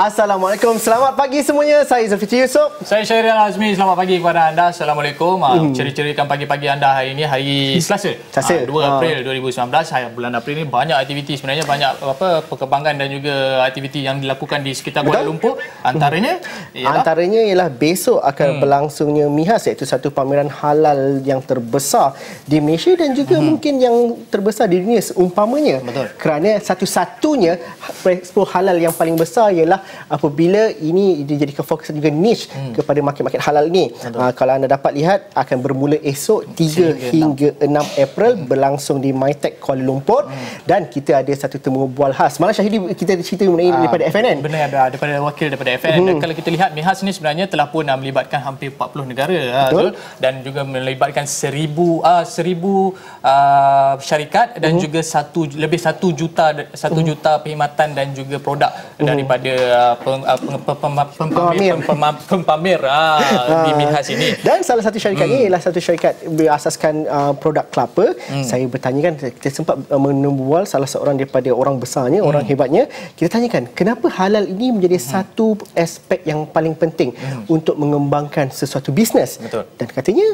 Assalamualaikum, selamat pagi semuanya. Saya Zulfikri Yusof. Saya Syairil Azmi. Selamat pagi kepada anda. Assalamualaikum. Hmm. Ceri-cerikan pagi-pagi anda hari ini hari Selasa. Selasa. Uh, 2 April 2019. Hari bulan April ini banyak aktiviti sebenarnya banyak apa perkembangan dan juga aktiviti yang dilakukan di sekitar Kuala Lumpur. Antaranya ialah antaranya ialah besok akan hmm. berlangsungnya MIHAS iaitu satu pameran halal yang terbesar di Malaysia dan juga hmm. mungkin yang terbesar di dunia seumpamanya. Betul. Kerana satu-satunya expo halal yang paling besar ialah apabila ini dijadikan fokus juga niche hmm. kepada market-market halal ini. Uh, kalau anda dapat lihat akan bermula esok 3 hingga 6 April hmm. berlangsung di MyTech Kuala Lumpur hmm. dan kita ada satu temu bual khas. Mana Syahidi kita cerita mengenai uh, daripada FNN. Benar ada daripada wakil daripada FNN hmm. dan kalau kita lihat MIHAS ini sebenarnya telah pun uh, melibatkan hampir 40 negara Betul. dan juga melibatkan 1000 uh, 1000 uh, syarikat dan hmm. juga satu lebih 1 juta 1 hmm. juta perkhidmatan dan juga produk hmm. daripada uh, peng, uh, peng, peng, peng, pempamer pempamer uh, di Minhas ini. Dan salah satu syarikat hmm. ini ialah satu syarikat berasaskan uh, produk kelapa. Hmm. Saya bertanya kan kita sempat uh, menembual salah seorang daripada orang besarnya, hmm. orang hebatnya. Kita tanyakan kenapa halal ini menjadi hmm. satu aspek yang paling penting hmm. untuk mengembangkan sesuatu bisnes. Betul. Dan katanya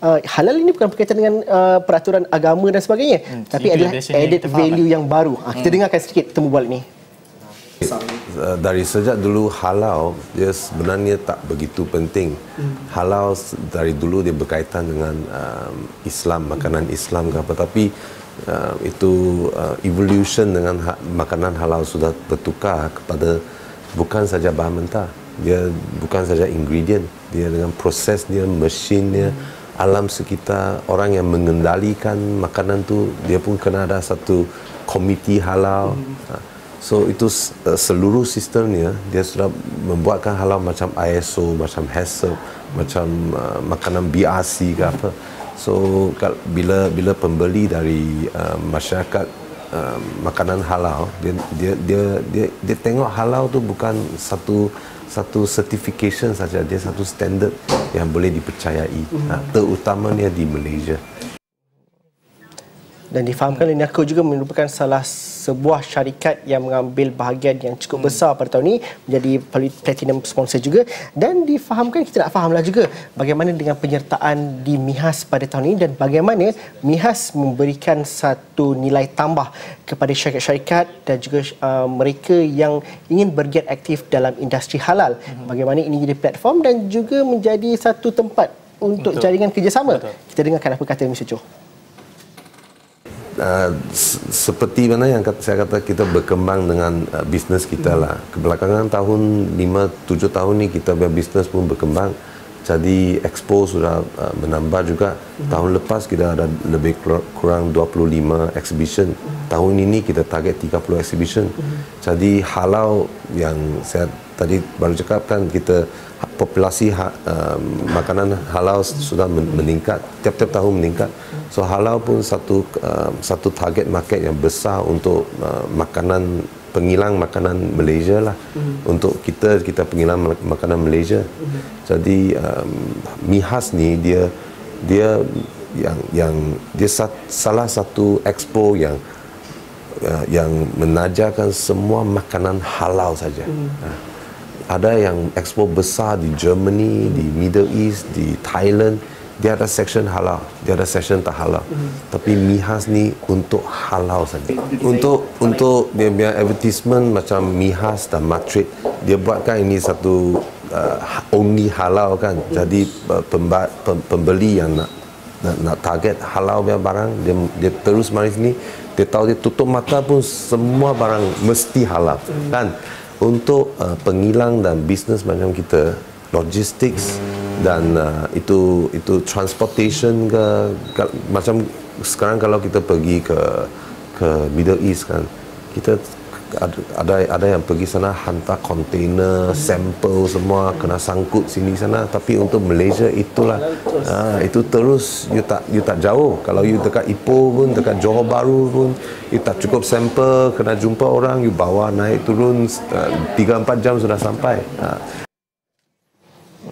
uh, halal ini bukan berkaitan dengan uh, peraturan agama dan sebagainya, hmm. tapi adalah added value yang baru. Uh, kita hmm. dengarkan sedikit temu bual ini. Eh, dari sejak dulu halal dia sebenarnya tak begitu penting. Halal dari dulu dia berkaitan dengan um, Islam, makanan Islam ke apa tapi uh, itu uh, evolution dengan ha- makanan halal sudah bertukar kepada bukan saja bahan mentah. Dia bukan saja ingredient, dia dengan proses dia, mesin dia, alam sekitar, orang yang mengendalikan makanan tu dia pun kena ada satu komiti halal. Hmm. So itu uh, seluruh sistemnya dia sudah membuatkan halal macam ISO, macam HACCP, macam uh, makanan BRC ke apa. So bila bila pembeli dari uh, masyarakat uh, makanan halal dia, dia dia dia dia tengok halal tu bukan satu satu certification saja dia satu standard yang boleh dipercayai. Mm-hmm. Uh, terutamanya di Malaysia dan difahamkan oleh NACO juga merupakan salah sebuah syarikat yang mengambil bahagian yang cukup hmm. besar pada tahun ini menjadi platinum sponsor juga dan difahamkan kita nak fahamlah juga bagaimana dengan penyertaan di MIHAS pada tahun ini dan bagaimana MIHAS memberikan satu nilai tambah kepada syarikat-syarikat dan juga uh, mereka yang ingin bergiat aktif dalam industri halal hmm. bagaimana ini jadi platform dan juga menjadi satu tempat untuk Betul. jaringan kerjasama Betul. kita dengarkan apa kata Mr. Chow Uh, seperti mana yang saya kata kita berkembang dengan uh, bisnes kita lah. Kebelakangan tahun 5-7 tahun ni kita bisnes pun berkembang. Jadi expo sudah uh, menambah juga. Tahun lepas kita ada lebih kurang 25 exhibition. Tahun ini kita target 30 exhibition. Jadi halau yang saya tadi baru cakap kan kita populasi ha, uh, makanan halal sudah meningkat. Tiap-tiap tahun meningkat. So halal pun satu uh, satu target market yang besar untuk uh, makanan pengilang makanan Malaysia lah mm. untuk kita kita pengilang makanan Malaysia mm. jadi um, Mihas ni dia dia yang yang dia sat, salah satu expo yang uh, yang menajarkan semua makanan halal saja mm. uh ada yang expo besar di Germany, di Middle East, di Thailand, dia ada section halal, dia ada section tak halal. Mm. Tapi Mihas ni untuk halal saja. Untuk untuk dia punya advertisement macam Mihas dan Matrit, dia buatkan ini satu uh, only halal kan. Jadi uh, pemba, pem, pembeli yang nak, nak nak target halal punya barang, dia dia terus mari sini, dia tahu dia tutup mata pun semua barang mesti halal mm. kan untuk uh, pengilang dan bisnes macam kita logistics dan uh, itu itu transportation ke, ke macam sekarang kalau kita pergi ke ke Middle East kan kita ada ada yang pergi sana hantar kontainer sampel semua kena sangkut sini sana. Tapi untuk Malaysia itulah ha, itu terus you tak you tak jauh. Kalau you dekat Ipoh pun dekat Johor Bahru pun you tak cukup sampel kena jumpa orang you bawa naik turun 3 uh, 4 jam sudah sampai. Ha.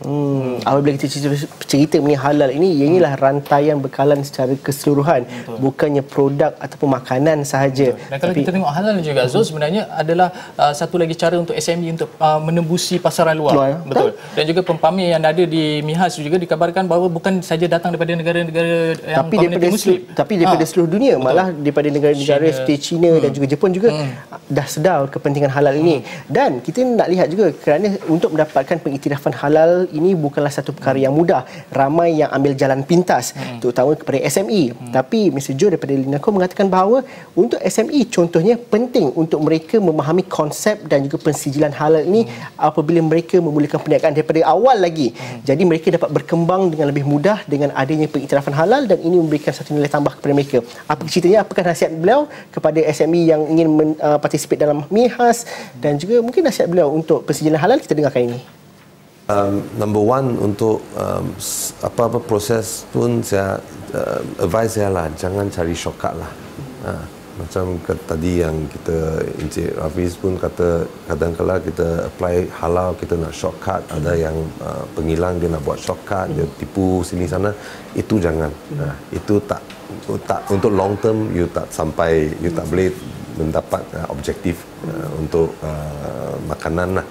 Hmm, apabila kita cerita, cerita mengenai halal ini inilah rantaian bekalan secara keseluruhan Betul. bukannya produk ataupun makanan sahaja dan kalau Tapi, kita tengok halal juga Zul sebenarnya adalah uh, satu lagi cara untuk SME untuk uh, menembusi pasaran luar luar betul tak? dan juga pempamer yang ada di Mihas juga dikabarkan bahawa bukan saja datang daripada negara-negara yang tapi daripada muslim seluruh, tapi daripada ha. seluruh dunia betul. malah daripada negara-negara seperti China hmm. dan juga Jepun juga hmm. dah sedar kepentingan halal hmm. ini dan kita nak lihat juga kerana untuk mendapatkan pengiktirafan halal ini bukanlah satu perkara yang mudah ramai yang ambil jalan pintas hmm. terutama kepada SME hmm. tapi Mr. Joe daripada Linaco mengatakan bahawa untuk SME contohnya penting untuk mereka memahami konsep dan juga pensijilan halal ini hmm. apabila mereka memulakan perniagaan daripada awal lagi hmm. jadi mereka dapat berkembang dengan lebih mudah dengan adanya pengiktirafan halal dan ini memberikan satu nilai tambah kepada mereka apa ceritanya apakah nasihat beliau kepada SME yang ingin men, uh, participate dalam MIHAS dan juga mungkin nasihat beliau untuk pensijilan halal kita dengarkan ini Um, number one untuk um, apa-apa proses pun saya uh, advise saya lah jangan cari shortcut lah. Uh, macam ke, tadi yang kita Encik Rafiz pun kata kadang-kadang kita apply halal kita nak shortcut ada yang uh, pengilang dia nak buat shortcut dia tipu sini sana itu jangan uh, itu tak tak untuk long term you tak sampai you tak boleh mendapat uh, objektif uh, untuk uh, makanan lah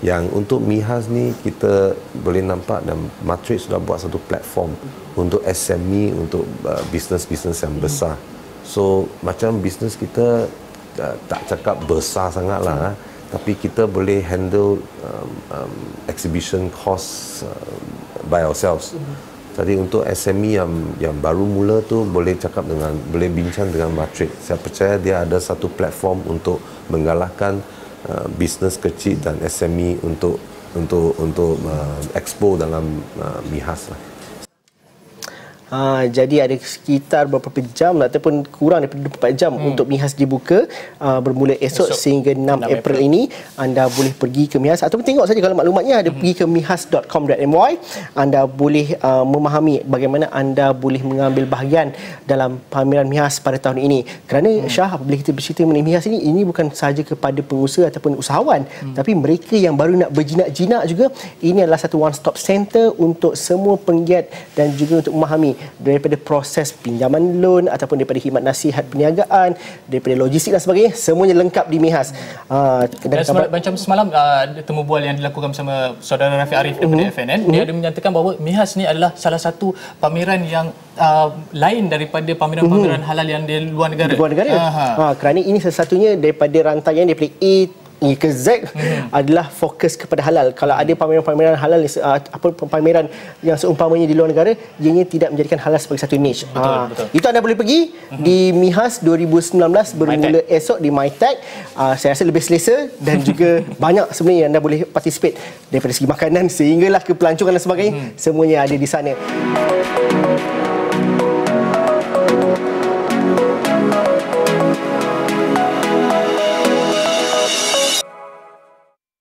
yang untuk Mihas ni kita boleh nampak dan Matrix sudah buat satu platform untuk SME untuk uh, bisnes-bisnes yang besar. So macam bisnes kita uh, tak cakap besar sangat lah, tapi kita boleh handle um, um, exhibition cost uh, by ourselves. Jadi untuk SME yang yang baru mula tu boleh cakap dengan boleh bincang dengan Matrix. Saya percaya dia ada satu platform untuk menggalakkan Uh, bisnes kecil dan SME untuk untuk untuk uh, expo dalam uh, Mihas lah. Ha, jadi ada sekitar beberapa jam lah, ataupun kurang daripada 24 jam hmm. untuk MIHAS dibuka uh, bermula esok, esok sehingga 6, 6 April, April ini anda boleh pergi ke MIHAS ataupun tengok saja kalau maklumatnya ada hmm. pergi ke mihas.com.my anda boleh uh, memahami bagaimana anda boleh mengambil bahagian dalam pameran MIHAS pada tahun ini kerana hmm. Syah apabila kita bercerita mengenai MIHAS ini ini bukan sahaja kepada pengusaha ataupun usahawan hmm. tapi mereka yang baru nak berjinak-jinak juga ini adalah satu one stop center untuk semua penggiat dan juga untuk memahami daripada proses pinjaman loan ataupun daripada khidmat nasihat perniagaan daripada logistik dan sebagainya semuanya lengkap di Mihas uh, dan, semalam, macam semalam uh, temu bual yang dilakukan bersama saudara Rafi Arif daripada uh-huh. FNN uh-huh. dia ada menyatakan bahawa Mihas ni adalah salah satu pameran yang uh, lain daripada pameran-pameran uh-huh. halal yang di luar negara di luar negara ha, kerana ini satu-satunya daripada rantaian daripada A E ke Z hmm. adalah fokus kepada halal. Kalau ada pameran-pameran halal uh, apa pameran yang seumpamanya di luar negara, ianya tidak menjadikan halal sebagai satu niche. Betul, uh, betul. Itu anda boleh pergi hmm. di Mihas 2019 bermula MyTech. esok di MyTech. Uh, saya rasa lebih selesa dan juga banyak sebenarnya anda boleh participate daripada segi makanan sehinggalah ke pelancongan dan sebagainya. Hmm. Semuanya ada di sana.